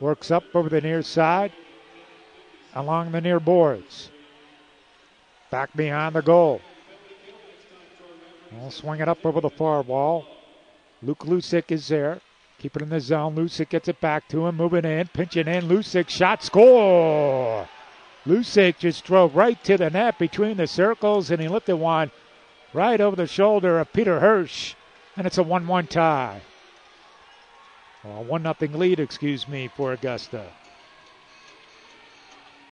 Works up over the near side along the near boards. Back behind the goal. We'll swing it up over the far wall. Luke Lucyk is there. Keep it in the zone. Lucyk gets it back to him. Moving in. Pinching in. Lucyk shot. Score! Lucyk just drove right to the net between the circles and he lifted one right over the shoulder of Peter Hirsch. And it's a 1 1 tie. 1 0 lead, excuse me, for Augusta.